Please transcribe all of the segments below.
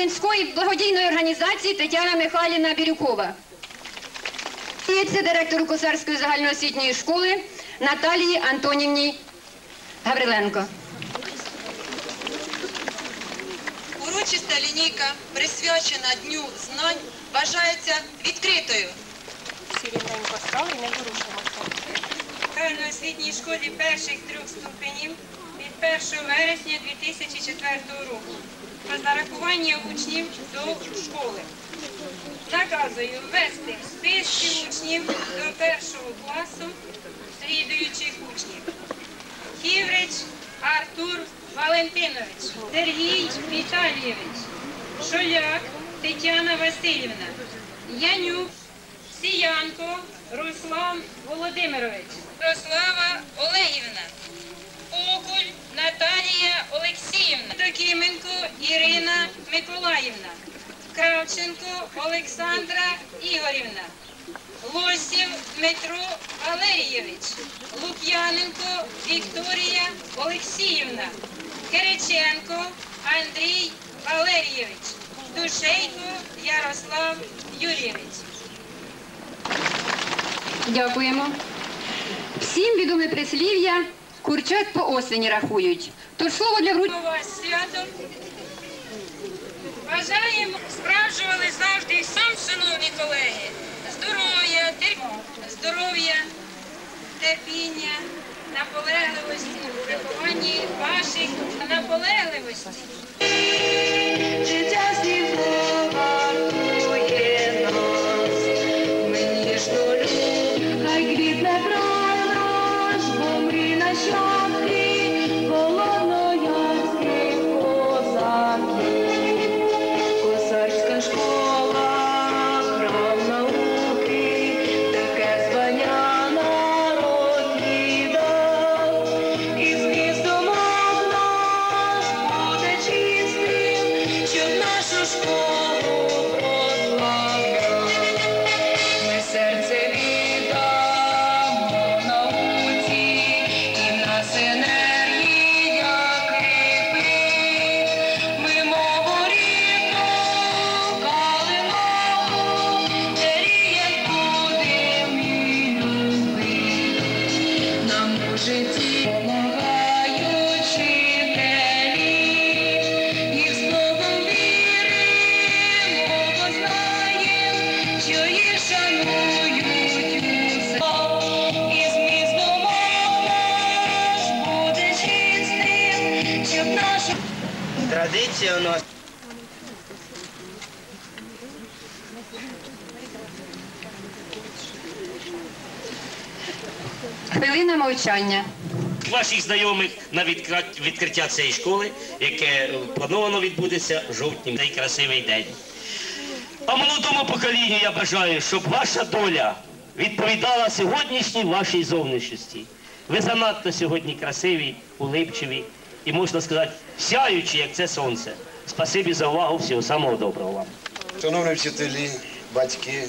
Кам'янської благодійної організації Тетяна Михайлівна Бірюкова. Віце-директору Косарської загальноосвітньої школи Наталії Антонівні Гавриленко. Урочиста лінійка, присвячена Дню знань, вважається відкритою. І загальноосвітній школі перших трьох ступенів від 1 вересня 2004 року про зарахування учнів до школи. Наказую ввести списки учнів до першого класу слідуючих учнів. Хіврич Артур Валентинович, Сергій Віталійович, Шоляк Тетяна Васильівна, Янюк Сіянко Руслан Володимирович, Рослава Олегівна, Наталія Олексіївна, Докіменко Ірина Миколаївна, Кравченко Олександра Ігорівна, Лосів Дмитро Валерійович, Лук'яненко Вікторія Олексіївна, Кириченко Андрій Валерійович, Душейко Ярослав Юрійович. Дякуємо. Всім відоме прислів'я курчат по осені рахують. Тож слово для вручення. Вітаємо вас з святом. Бажаємо справжували завжди всім, шановні колеги, здоров'я, тер- здоров'я, терпіння, наполегливості вихованні ваших наполегливості. Життя Хвилина мовчання. ваших знайомих на відкриття цієї школи, яке е, плановано відбудеться в жовтні цей красивий день. А молодому поколінню я бажаю, щоб ваша доля відповідала сьогоднішній вашій зовнішності. Ви занадто сьогодні красиві, улипчиві і, можна сказати, сяючі, як це сонце. Спасибі за увагу, всього самого доброго вам. Шановні вчителі, батьки,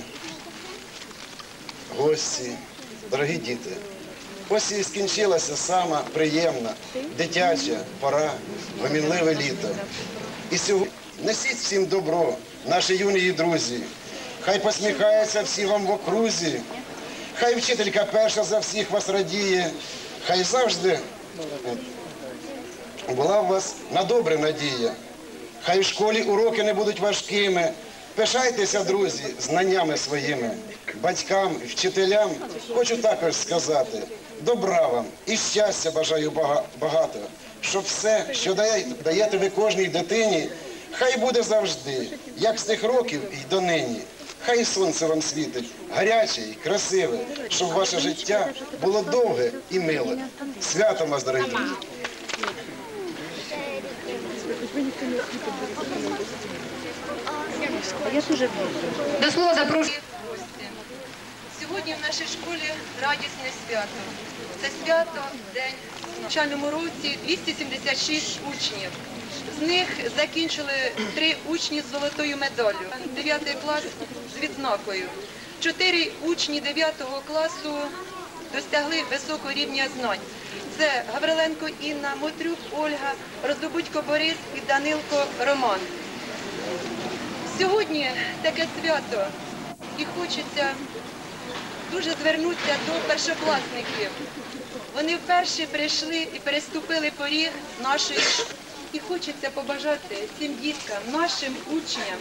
гості, дорогі діти. Ось і скінчилася сама приємна дитяча пора, гомінливе літо. І сьогодні несіть всім добро, наші юні друзі. Хай посміхається всі вам в окрузі, хай вчителька перша за всіх вас радіє, хай завжди була в вас на добре надія. Хай в школі уроки не будуть важкими. Пишайтеся, друзі, знаннями своїми. Батькам, вчителям хочу також сказати добра вам і щастя бажаю багато, щоб все, що даєте ви кожній дитині, хай буде завжди, як з тих років і донині. Хай сонце вам світить, гаряче і красиве, щоб ваше життя було довге і миле. Святом вас, дорогі друзі! До слова запрошую. Сьогодні в нашій школі радісне свято. Це свято день в навчальному році 276 учнів. З них закінчили три учні з золотою медаллю, 9 клас з відзнакою. Чотири учні 9 класу досягли високого рівня знань. Це Гавриленко Інна, Мотрюк Ольга, Роздобудько Борис і Данилко Роман. Сьогодні таке свято і хочеться дуже звернутися до першокласників. Вони вперше прийшли і переступили поріг нашої школи. І хочеться побажати цим діткам, нашим учням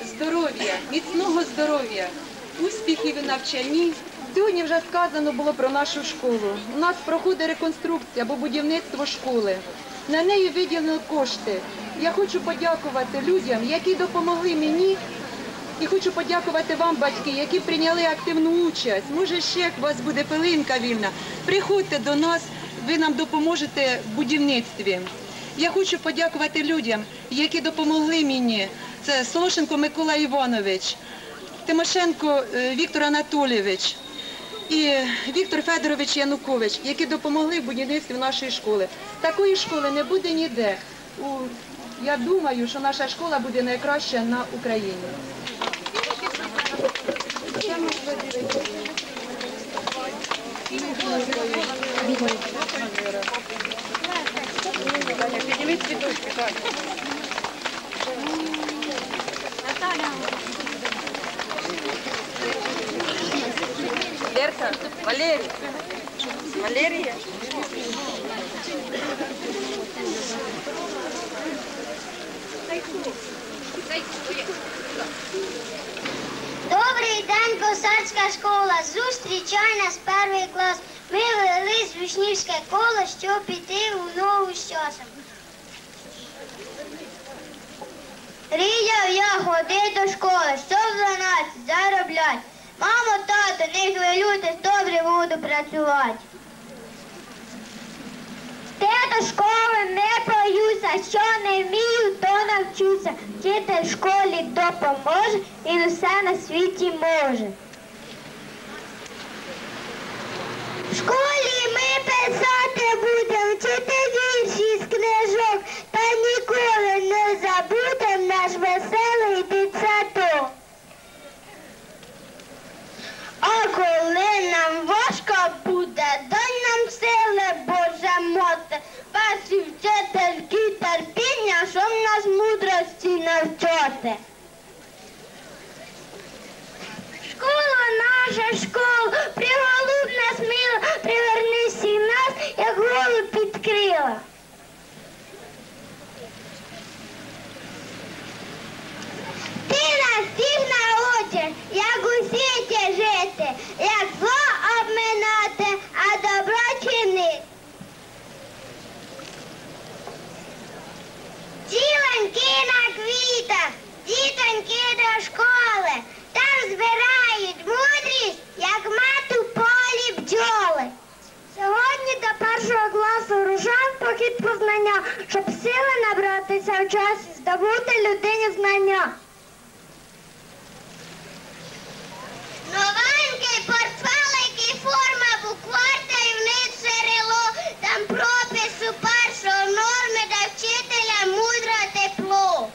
здоров'я, міцного здоров'я, успіхів у навчанні. Сьогодні вже сказано було про нашу школу. У нас проходить реконструкція або будівництво школи. На неї виділено кошти. Я хочу подякувати людям, які допомогли мені і хочу подякувати вам, батьки, які прийняли активну участь. Може, ще у вас буде пилинка вільна. Приходьте до нас, ви нам допоможете в будівництві. Я хочу подякувати людям, які допомогли мені. Це Солошенко Микола Іванович, Тимошенко е, Віктор Анатолійович і Віктор Федорович Янукович, які допомогли в будівництві нашої школи. Такої школи не буде ніде. Я думаю, що наша школа буде найкраща на Україні. Верка, Валерий. Валерия. Добрий день, косацька школа. Зустрічай нас перший клас. Ми вели з Вишнівське коло, щоб піти у нову з часом. Ріяв я ходив до школи, щоб за нас зароблять. Мамо, тато, не хвилюйтесь, добре буду працювати. Ти до школи не боюся, що не вмію, то навчуся. Вчитель в школі допоможе і усе світі може. В школі ми писати будемо, вчити вірші з книжок, та ніколи не забудем наш веселий дитсадок. А коли нам важко буде, дай нам сили, Боже моти, ваші вчительки терпіння, щоб нас мудрості навчати. Школа наша школа, приголуб нас мила, приверни всіх нас, як голуб підкрила. Ти нас всіх научиш, як у жити, як зло обминати, а добро чинити. Тілоньки на квітах, дітоньки до школи, там збирають мудрість, як мед у полі бджоли. Сьогодні до першого класу рушан похід познання, щоб сили набратися в час здобути людині знання. Новенький портфелик і форма, буквар та й вниз джерело. Там пропису першого норми та вчителя мудре тепло.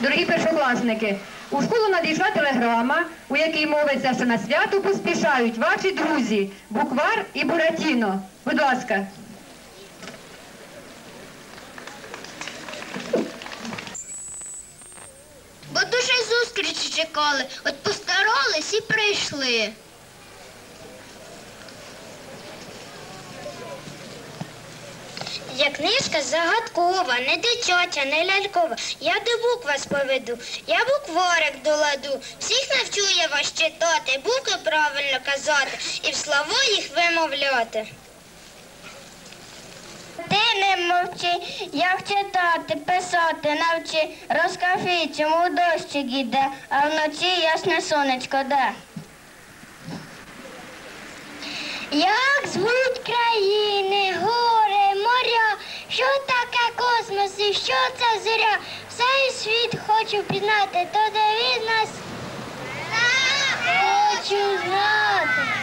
Дорогі першокласники, у школу надійшла телеграма, у якій мовиться, що на свято поспішають ваші друзі Буквар і Буратіно. Будь ласка. Чекали, от постарались і прийшли. Я книжка загадкова, не дитяча, не лялькова. Я до букв вас поведу, я букварик доладу. Всіх навчу я вас читати, букви правильно казати і в слова їх вимовляти. Ти не мовчи, як читати, писати навчи. Розкажи, чому дощик іде, а вночі ясне сонечко де. Як звуть країни, гори, моря, що таке космос і що це зоря? Все світ хочу пізнати, то він нас хочу знати.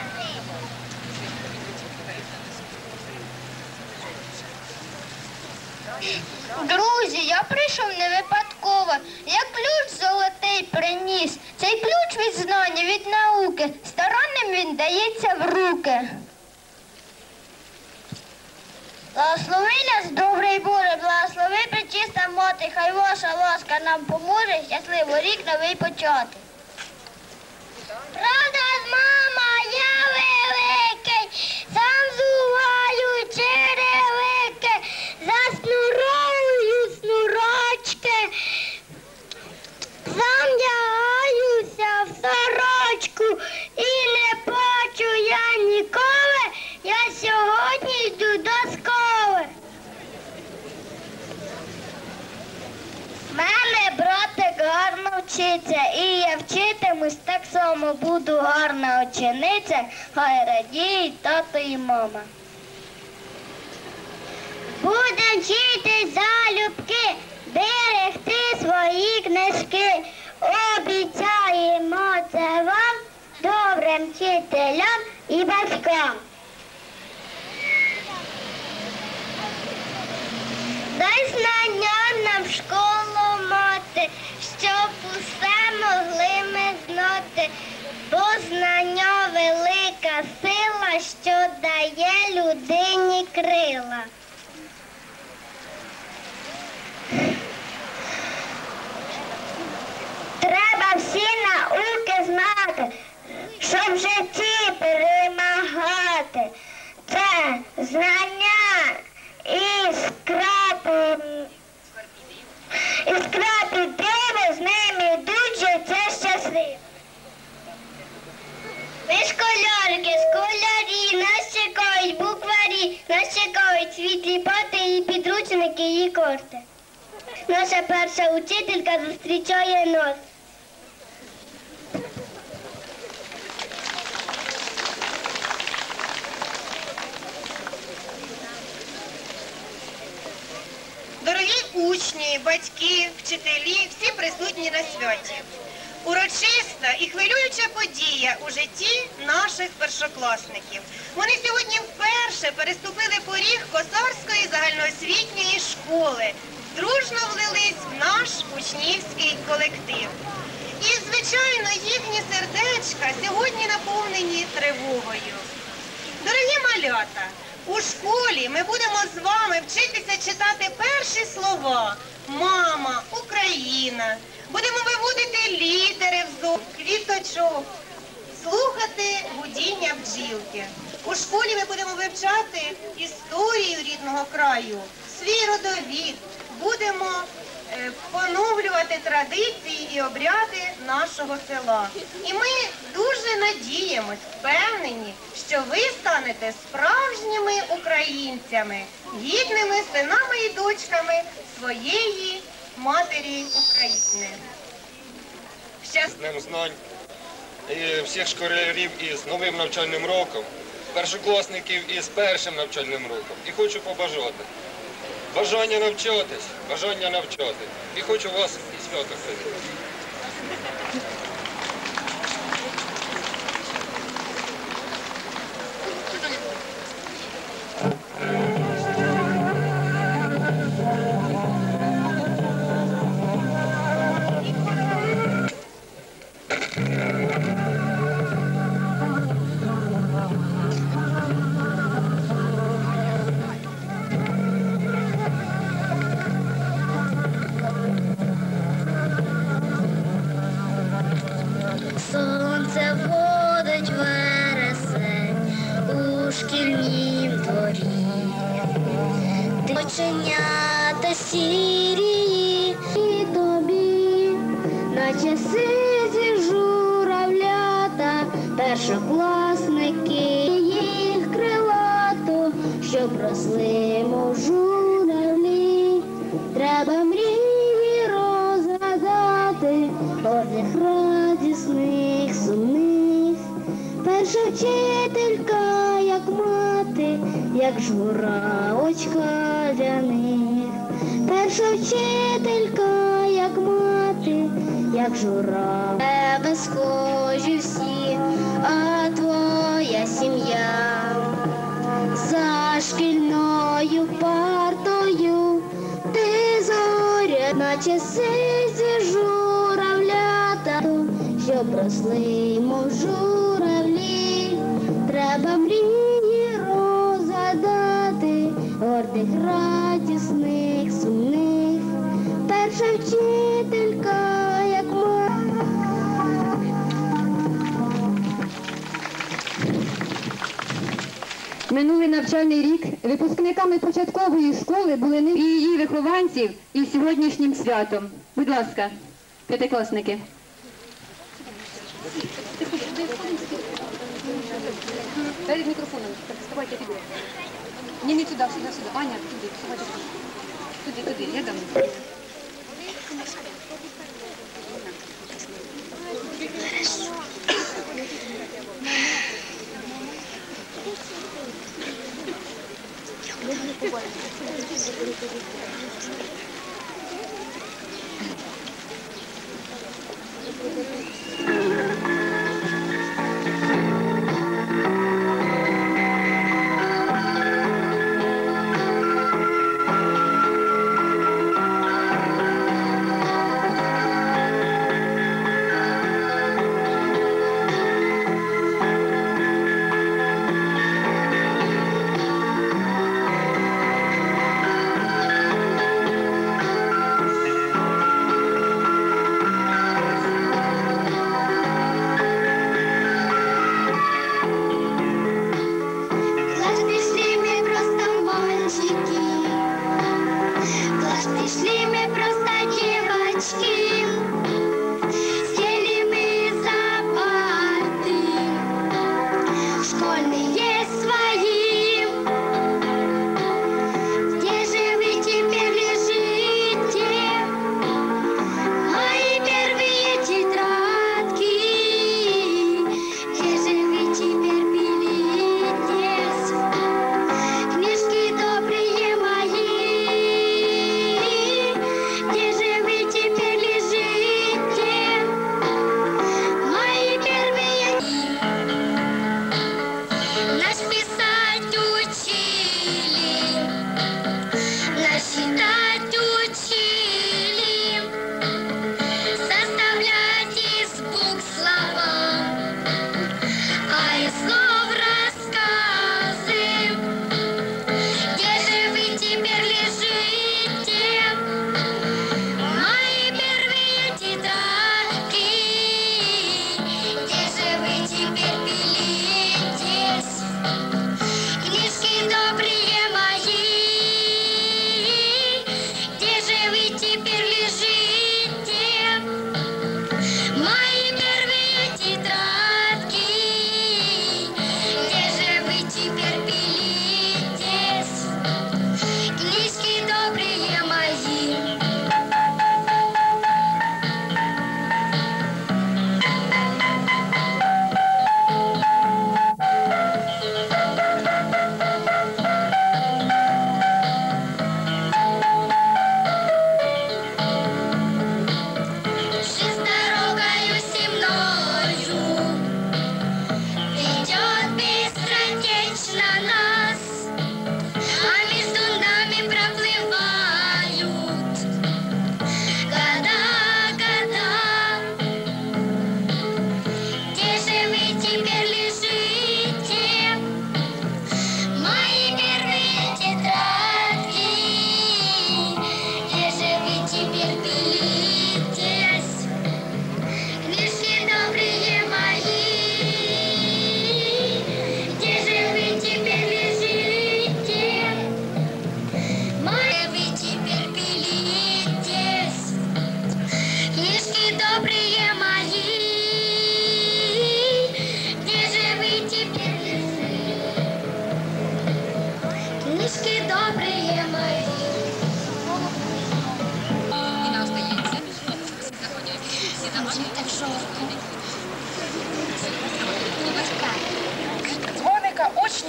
Друзі, я прийшов не випадково. Я ключ золотий приніс. Цей ключ від знання, від науки. Сторонним він дається в руки. Благослови нас, добрий Боже, благослови причиста моти, хай ваша ласка нам поможе щасливо рік новий почати. Правда, мама, я великий, сам зуваю черевики, заснурую снурочки, зам'ягаюся в сорочку і не плачу я ніколи, я сьогодні йду до школи. Мене братик гарно вчиться, і я вчитимусь так само буду гарна учениця, хай радіють тато і мама. Будем вчити залюбки, берегти свої книжки. Обіцяємо це вам, добрим вчителям і батькам. Дай знання нам в школу могли ми знати, бо знання велика сила, що дає людині крила. Треба всі науки знати, щоб в житті перемагати. Це знання і скрапи, і скрапи диво, з ними йдуть життя щасливе. Ми школярки, школярі, нас чекають букварі, нас чекають світлі пати і підручники і корти. Наша перша учителька зустрічає нас. Дорогі учні, батьки, вчителі, всі присутні на святі. Урочиста і хвилююча подія у житті наших першокласників. Вони сьогодні вперше переступили поріг Косарської загальноосвітньої школи, дружно влились в наш учнівський колектив. І, звичайно, їхні сердечка сьогодні наповнені тривогою. Дорогі малята, у школі ми будемо з вами вчитися читати перші слова Мама, Україна. Будемо виводити літери в зоб, квіточок, слухати гудіння бджілки. У школі ми будемо вивчати історію рідного краю, свій родовід. Будемо е, поновлювати традиції і обряди нашого села. І ми дуже надіємось, впевнені, що ви станете справжніми українцями, гідними синами і дочками своєї матері України. з Днем знань і всіх школярів із новим навчальним роком, першокласників із першим навчальним роком. І хочу побажати. Бажання навчатись, бажання навчати. І хочу вас і свято привітати. Першокласники їх крилато, щоб росли, мов журавлі. Треба мрії розгадати, одних радісних, сумних. Перша вчителька, як мати, як журавочка для них. Перша вчителька, як мати, як жура. Тебе схожі всі, наче журавлята, що просли, мов журавлі. Треба мрії розгадати, гордих, радісних, Минулий навчальний рік випускниками початкової школи були не- і її вихованців і сьогоднішнім святом. Будь ласка, п'ятикласники. Перед микрофоном. Вставайте туди. Не, не туди, сюди, сюди. Аня, туди, вставайте туди. Туди, я дам. Thank you.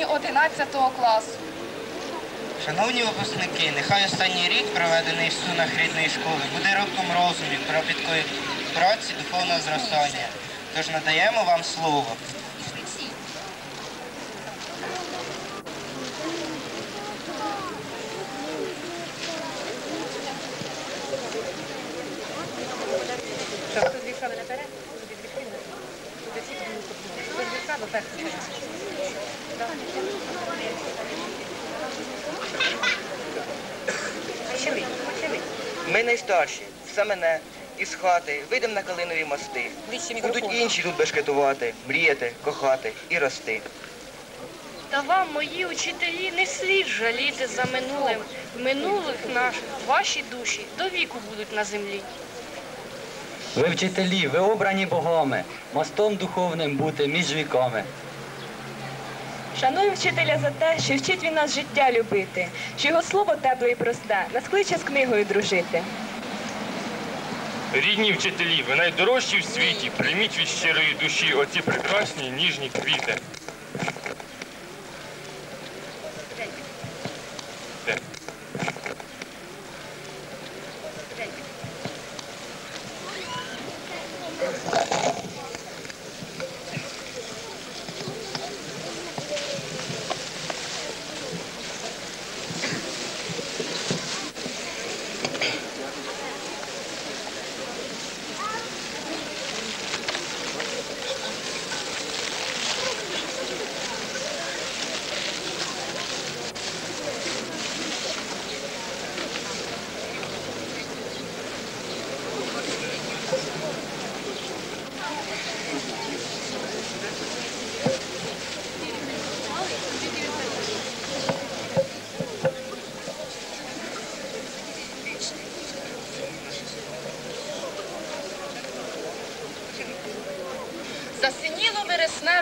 11 класу. Шановні випускники, нехай останній рік, проведений в стунах рідної школи, буде роком розумів, кропіткої праці, духовного зростання. Тож надаємо вам слово. Ми все мене, із хати, вийдемо на калинові мости. Будуть інші тут бешкетувати, мріяти, кохати і рости. Та вам, мої учителі, не слід жаліти за минулим. Минулих наших ваші душі до віку будуть на землі. Ви вчителі, ви обрані богами, мостом духовним бути між віками. Шаную вчителя за те, що вчить він нас життя любити, що його слово тепле і просте, нас кличе з книгою дружити. Рідні вчителі, ви найдорожчі в світі. Прийміть від щирої душі оці прекрасні ніжні квіти. Де? Засиніло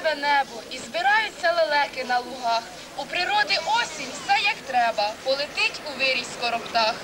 вересневе небо і збираються лелеки на лугах. У природи осінь все як треба, полетить у вирій скоро птах.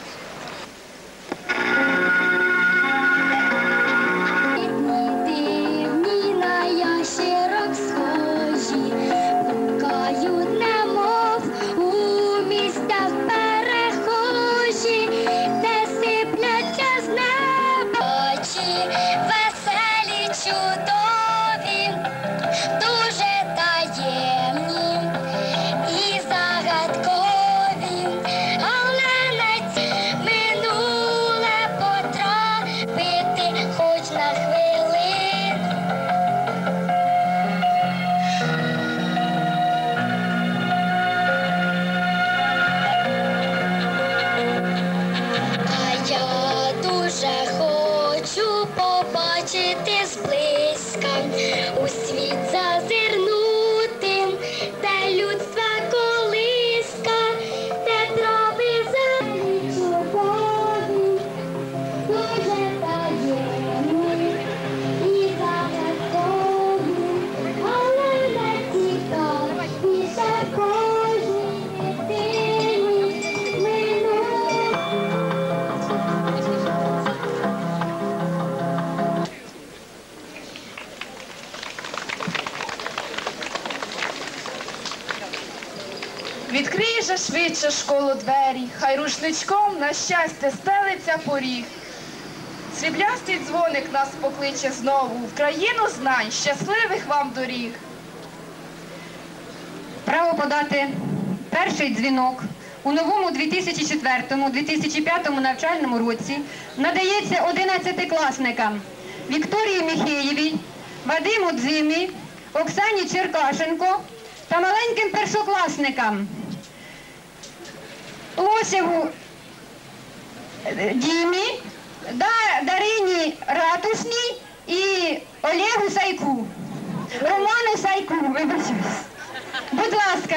Же швидше школу двері, хай рушничком на щастя стелиться поріг. Сріблястий дзвоник нас покличе знову в країну знань, щасливих вам доріг. Право подати перший дзвінок у новому 2004-2005 навчальному році надається 11-класникам Вікторії Міхеєвій, Вадиму Дзимі, Оксані Черкашенко та маленьким першокласникам Лосєву е, Дімі, Дарині Ратушній і Олегу Сайку. Роману Сайку, вибачаюсь. Будь ласка.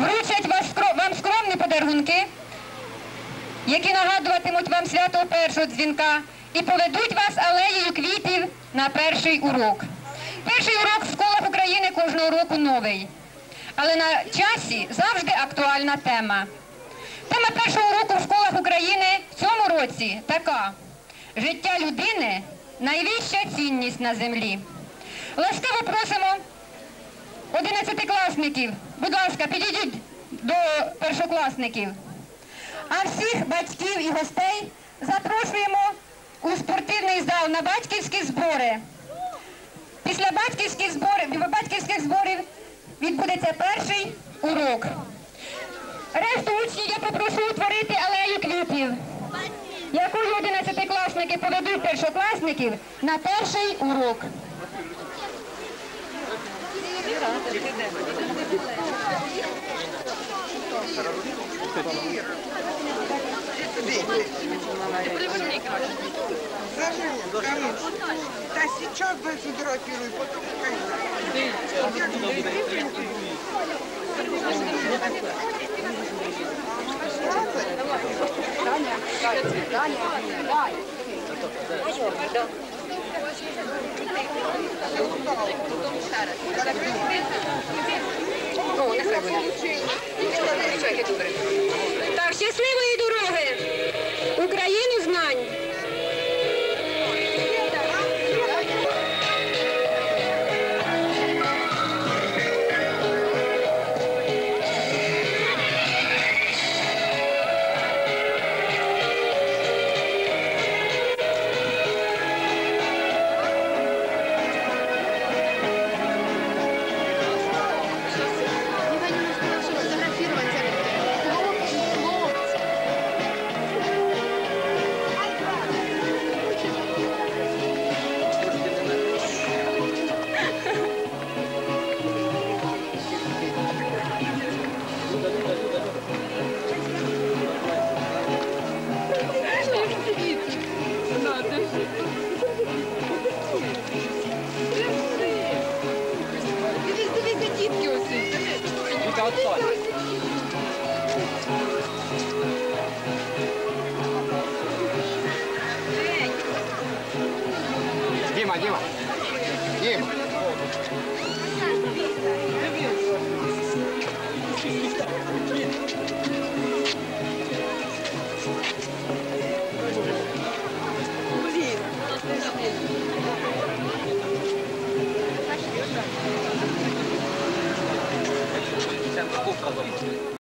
Вручать вам скромні подарунки, які нагадуватимуть вам свято першого дзвінка і поведуть вас алеєю квітів на перший урок. Перший урок в школах України кожного року новий. Але на часі завжди актуальна тема. Тема першого уроку в школах України в цьому році така. Життя людини найвища цінність на землі. Ласкаво просимо одинадцятикласників, будь ласка, підійдіть до першокласників. А всіх батьків і гостей запрошуємо у спортивний зал на батьківські збори. Після батьківських зборів, батьківських зборів відбудеться перший урок. Решту учнів я попрошу утворити алею квітів, якою одинадцятикласники поведуть першокласників на перший урок. Да сейчас дозидратируй, потом Таня, Таня, Таня, Таня. Так, щасливої дороги! Україну